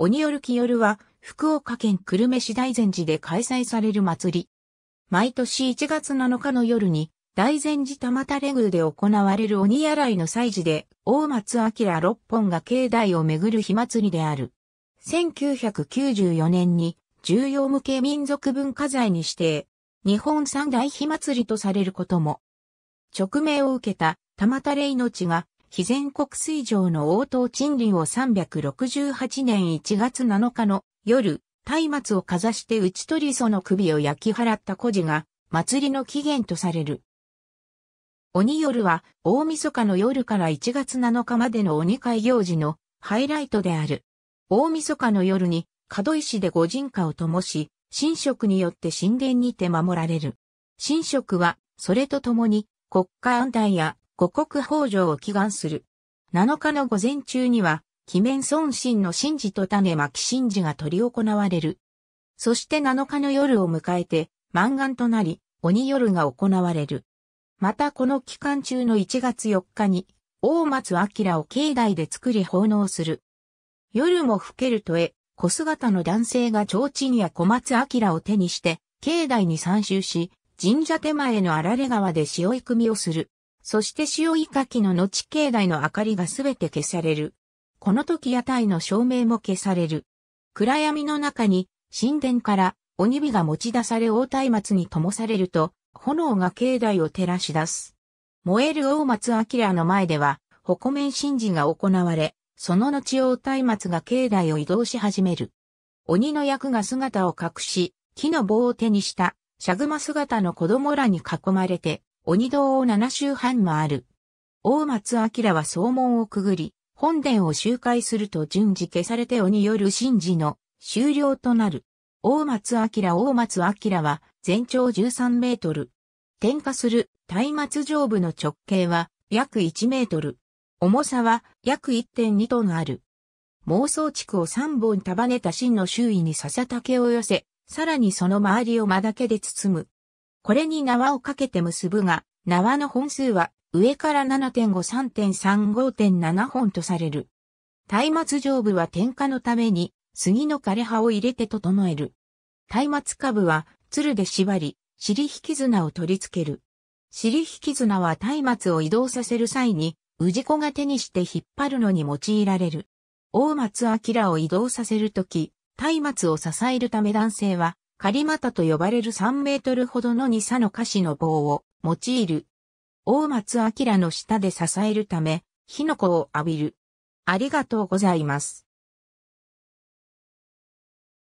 鬼夜木夜は、福岡県久留米市大善寺で開催される祭り。毎年1月7日の夜に、大善寺玉垂れ宮で行われる鬼洗いの祭事で、大松明六本が境内をめぐる火祭りである。1994年に、重要無形民族文化財に指定、日本三大火祭りとされることも。直命を受けた玉垂れ命が、非全国水上の応答賃理を368年1月7日の夜、松明をかざして打ち取りその首を焼き払った孤児が、祭りの起源とされる。鬼夜は、大晦日の夜から1月7日までの鬼会行事のハイライトである。大晦日の夜に、門石で御神火を灯し、神職によって神殿にて守られる。神職は、それとともに、国家安泰や五国豊穣を祈願する。7日の午前中には、鬼面孫神の神事と種巻神事が取り行われる。そして7日の夜を迎えて、満願となり、鬼夜が行われる。またこの期間中の1月4日に、大松明を境内で作り奉納する。夜も更けるとへ、小姿の男性が提灯や小松明を手にして、境内に参集し、神社手前の荒れ川で潮い組みをする。そして潮いかきの後境内の明かりがすべて消される。この時屋台の照明も消される。暗闇の中に神殿から鬼火が持ち出され大松明に灯されると、炎が境内を照らし出す。燃える大松明の前では、矛面神事が行われ、その後大松明が境内を移動し始める。鬼の役が姿を隠し、木の棒を手にした、シャグマ姿の子供らに囲まれて、鬼道を七周半回る。大松明は総門をくぐり、本殿を周回すると順次消されて鬼よる神事の終了となる。大松明大松明は全長13メートル。点火する松明上部の直径は約1メートル。重さは約1.2トンある。妄想地区を3本束ねた芯の周囲に笹竹を寄せ、さらにその周りを間だけで包む。これに縄をかけて結ぶが、縄の本数は上から7.5、3.3、5.7本とされる。松明上部は点火のために杉の枯葉を入れて整える。松明株は鶴で縛り、尻引き綱を取り付ける。尻引き綱は松明を移動させる際に氏子が手にして引っ張るのに用いられる。大松明を移動させるとき、松明を支えるため男性は、カリマタと呼ばれる3メートルほどの二差の歌詞の棒を用いる。大松明の下で支えるため、火の粉を浴びる。ありがとうございます。